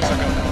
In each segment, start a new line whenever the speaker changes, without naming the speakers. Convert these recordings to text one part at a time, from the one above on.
dois a. Né?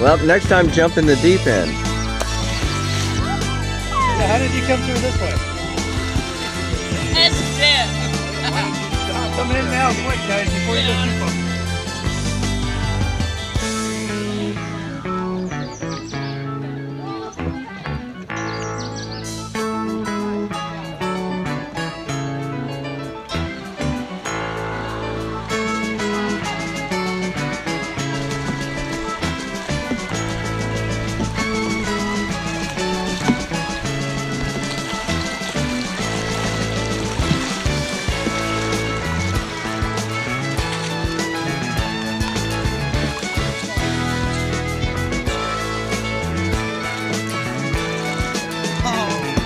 Well, next time jump in the deep end.
So how did you come through this way?
It's dead.
Coming in now, quick guys, before you go too far.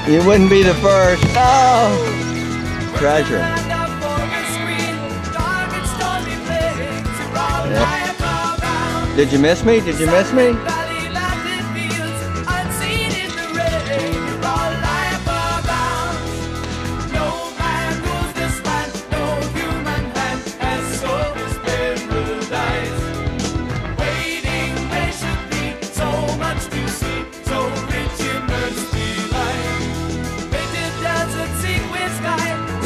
You wouldn't be the first. Oh, treasure. Yeah. Did you miss me? Did you miss me?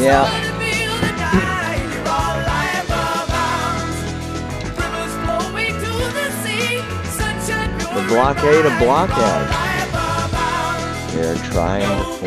Yeah. The blockade of blockade. They're trying to.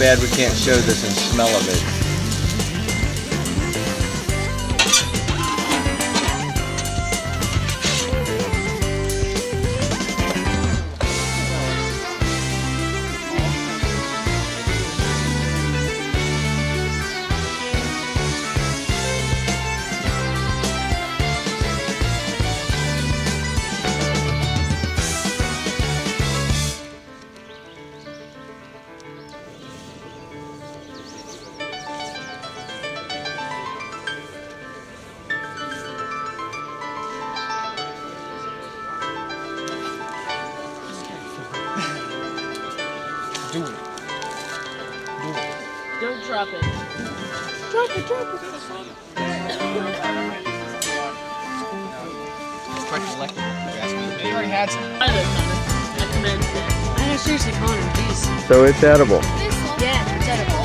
bad we can't show this and smell of it.
Do it.
Don't drop it.
It's quite collectible, if you ask me. They already had some.
I live on. I commend it.
I know, seriously, Connor, these.
So it's edible.
Yeah, it's edible.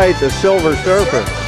Right, the Silver Surfer.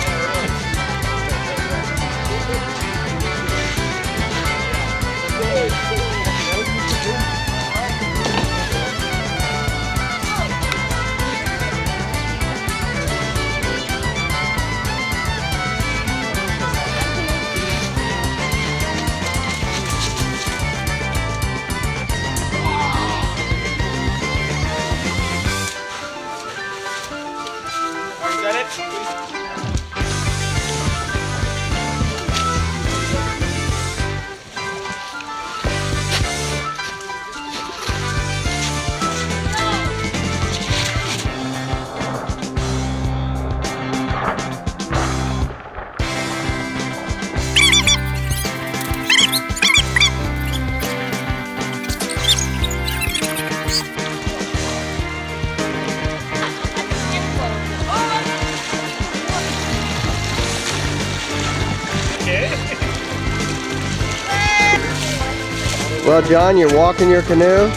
John, you're walking your canoe.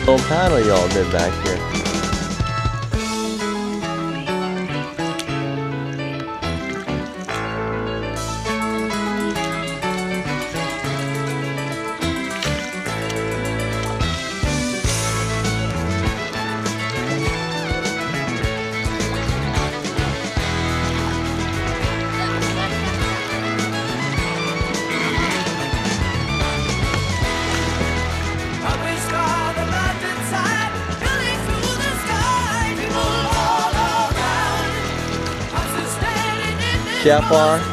Little paddle y'all did back here. Chef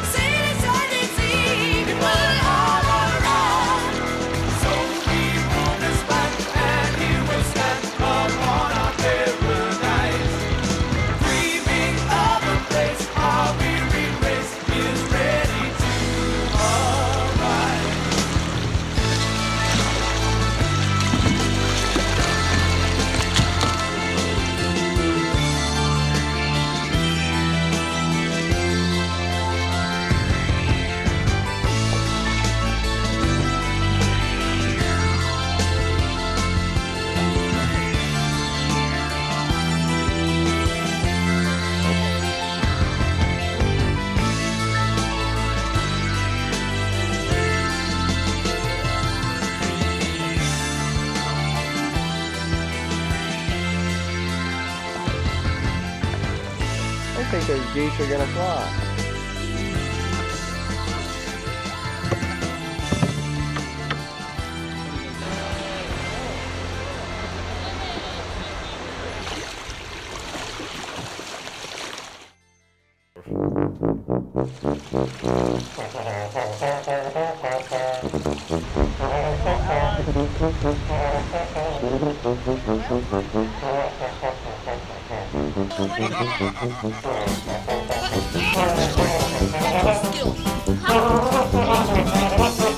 Jafar.
those geese are gonna fly.
You Let's.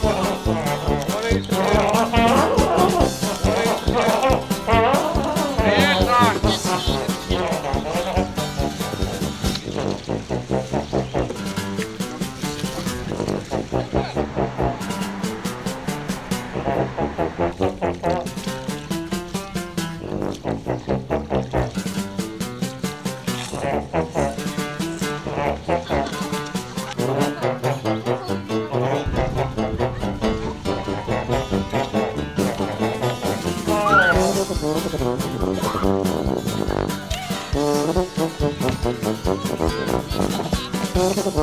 Oh.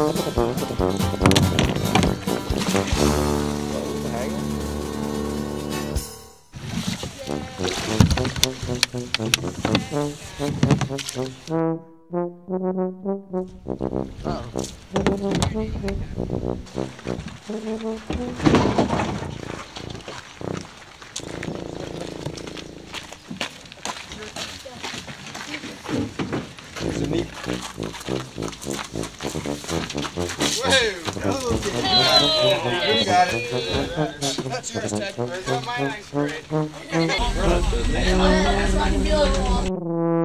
Got it. That's yours, Ted. Where's my ice cream?
That's not the